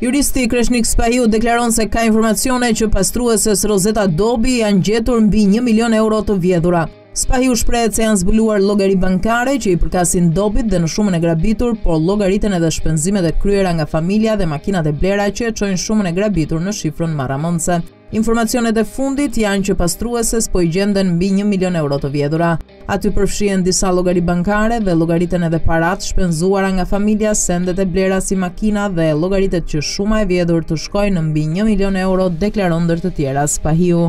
Juristi Kreshnik Spahiu deklaron se ka informacione që pastrueses Rozeta Dobi i janë gjetur mbi 1 milion euro të vjedhura. Spahiu shprehet se janë zbuluar llogari bankare që i përkasin Dobit dhe në shumën e grabitur, por llogariten edhe shpenzimet e kryera nga familja dhe makinat e blera që e çojnë shumën e grabitur në shifrën marramendëse. Informacionet e fundit janë që pastrueses po i gjenden mbi një milion euro të vjedhura. Aty përfshihen disa llogari bankare dhe llogariten edhe paratë e shpenzuara nga familja, sendet e blera si makina dhe llogaritet që shuma e vjedhur të shkojë në mbi një milion euro, deklaron ndër të tjera Spahiu.